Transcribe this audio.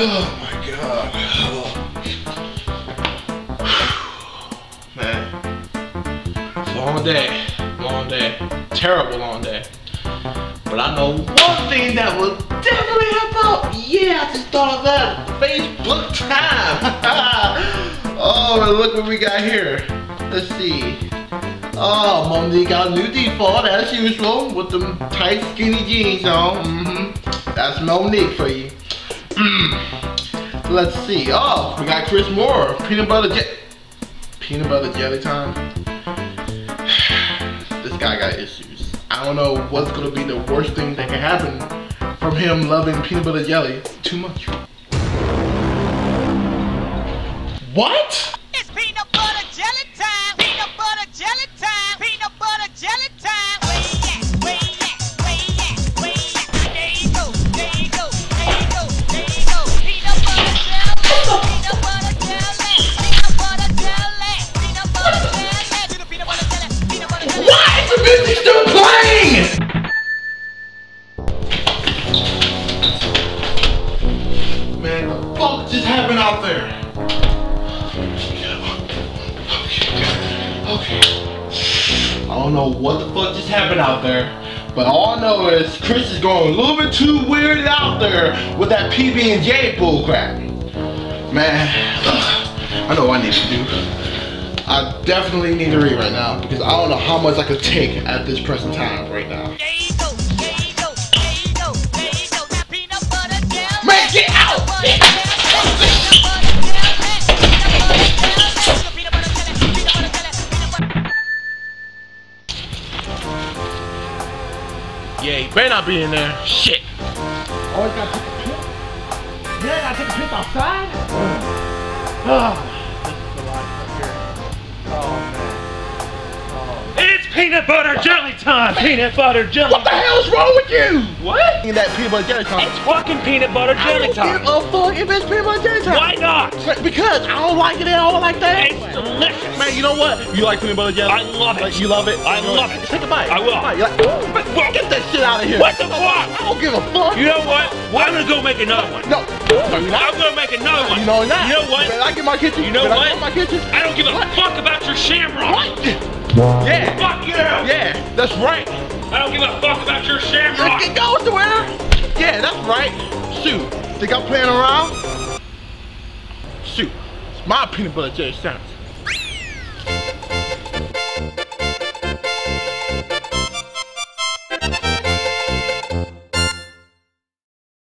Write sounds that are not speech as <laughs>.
Oh my god. Man. Long day. Long day. Terrible long day. But I know one thing that will definitely help out. Yeah, I just thought of that. Facebook time. <laughs> oh, and look what we got here. Let's see. Oh, Monique got a new default as usual with them tight skinny jeans on. Mm-hmm. That's Monique for you. Mm. Let's see. Oh, we got Chris Moore. Peanut butter jelly. Peanut butter jelly time. <sighs> this guy got issues. I don't know what's gonna be the worst thing that can happen from him loving peanut butter jelly too much. What? Just happened out there? Okay, okay. I don't know what the fuck just happened out there, but all I know is Chris is going a little bit too weird out there with that PB and J bullcrap. Man, I know what I need to do. I definitely need to read right now because I don't know how much I could take at this present time right now. There you out! There you better not be in there. Shit. Oh, you gotta take a piss? Yeah, I gotta take a piss outside? Oh, <sighs> this is the life right here. Oh, man. Oh. It's peanut butter jelly time! Peanut butter jelly! What the hell is wrong with you? What? In that peanut butter jelly time. It's fucking peanut butter I jelly don't time! give a fuck if it's peanut butter jelly time. Why not? Because I don't like it at all like that. It's delicious! Man, you know what? You like peanut butter jelly? I love it. Like, you love it? I love it. Take a bite. I will. Take a bite. You're like, "Ooh, but Well, get that shit out of here. What the fuck? I don't give a fuck. You know what? Well, I'm gonna go make another one. No. No, you're not. I'm gonna make another one. You know not. You know what? Better I get my kitchen. You know Better I what? get my kitchen. I don't give a fuck about your shamrock. What? Yeah. Fuck you. Yeah, that's right. I don't give a fuck about your shamrock. It goes to where? Yeah, that's right. Shoot. Think I'm playing around? Shoot. It's my peanut butter jelly sandwich.